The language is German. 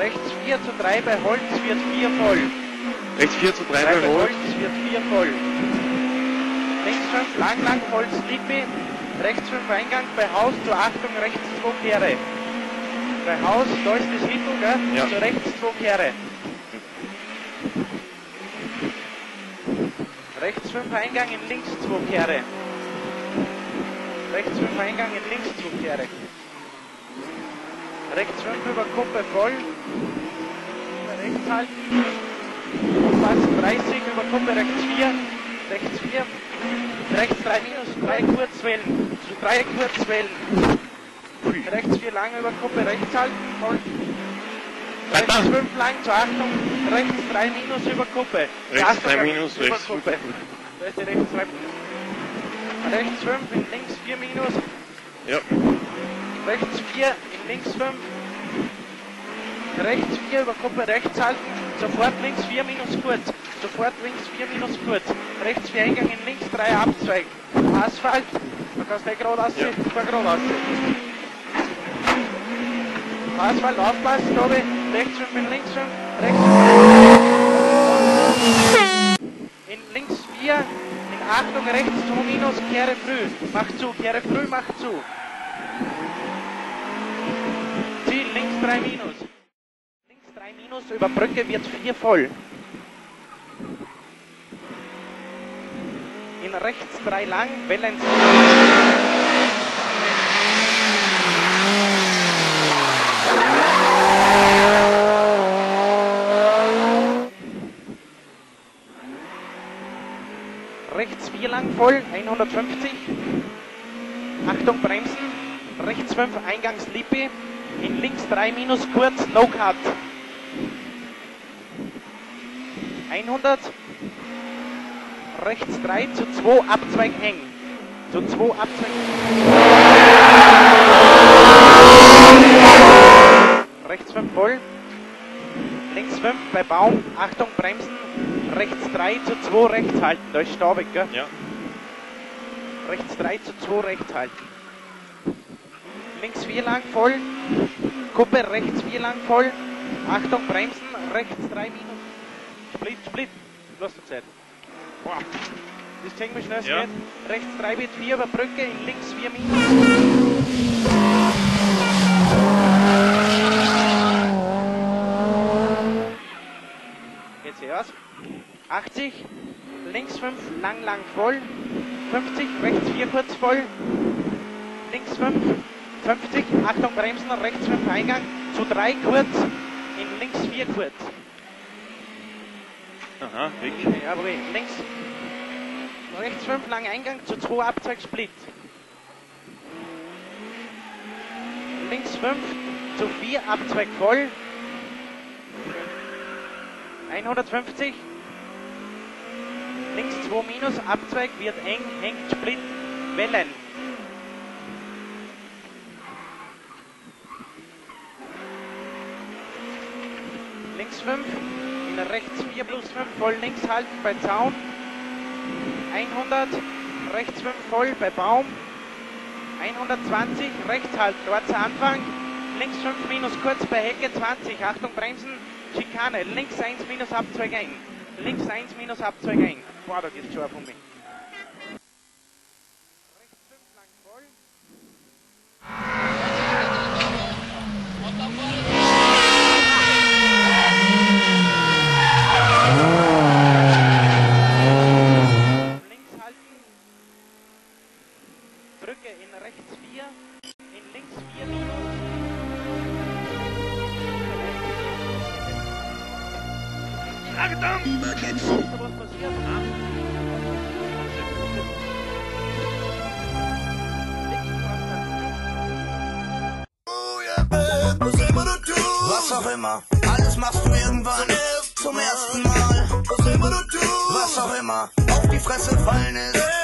Rechts 4 zu 3 bei Holz wird 4 voll. Rechts 4 zu 3 3 bei bei Holz. Holz wird 4 voll. Links 5 lang, lang, Holz, Lippe. Rechts 5 Eingang bei Haus zur Achtung, rechts 2 Kehre. Bei Haus, da ist das Hittel, gell? Ja. Zu rechts 2 Kehre. Rechts 5 Eingang in links 2 Kehre. Rechts 5 Eingang in links 2 Kehre. Rechts 5 über Kuppe voll. Rechts halten. Passen 30 über Kuppe rechts 4. Rechts 4. Rechts 3 minus 3 Kurzwellen. Zu 3 Kurzwellen. Rechts 4 lang über Kuppe rechts halten. Voll. Rechts Weiter. 5 lang zur Achtung. Rechts 3 minus über Kuppe. Rechts Achtung, 3 minus, über rechts Kuppe. Rechts 3. Rechts 5 in links 4 minus. Ja. Rechts 4, in links 5. Rechts 4 über Kuppe rechts halten. Sofort links 4 minus kurz. Sofort links 4 minus kurz. Rechts 4 Eingang in links 3 abzweigen. Asphalt. Du kannst nicht gerade aus, Ja. fahr gerade aus. Asphalt aufpassen, oben. Rechts 5 in links 5. Rechts 5. In links 4. In Achtung rechts 2 minus. Kehre früh. Mach zu. Kehre früh, mach zu. Ziel links 3 minus. Links 3 minus, über Brücke wird 4 voll. In rechts 3 lang, Wellen. Rechts 4 lang voll, 150. Achtung, bremsen. Rechts 5, Eingangslippe. In links 3 minus kurz, no cut. 100. Rechts 3 zu 2, Abzweig eng. Zu 2, Abzweig Rechts 5 voll. Links 5 bei Baum. Achtung, bremsen. Rechts 3 zu 2, rechts halten. Da ist Staubig, gell? Ja. Rechts 3 zu 2, rechts halten. Links 4 lang voll. Kuppe rechts 4 lang voll. Achtung, bremsen. Rechts 3 minus. Split, Split. Lass die Zeit. Boah. Das zeigen wir schnell, Ja. geht. Rechts 3 wird 4 über Brücke, in links 4 minus. Jetzt hier aus. 80, links 5, lang, lang voll. 50, rechts 4 kurz voll. Links 5, 50, Achtung bremsen, rechts 5 Eingang. Zu 3 kurz, in links 4 kurz. Aha, weg. Ja, aber links. Rechts 5 lang Eingang, zu 2 Abzweig Split. Links 5, zu 4 Abzweig voll. 150. Links 2 minus, Abzweig wird eng, hängt Split, Wellen. Links halten bei Zaun. 100, rechts 5 voll bei Baum. 120, rechts halten, zu Anfang. Links 5 minus kurz bei Hecke 20, Achtung bremsen, Schikane, links 1 minus Abzweig ein. Links 1 minus Abzweig ein. Boah, da geht's schon auf um mich. Du, was? Was auch immer, alles machst du irgendwann zum ersten Mal. Was auch immer, auch die Fresse fallen ist.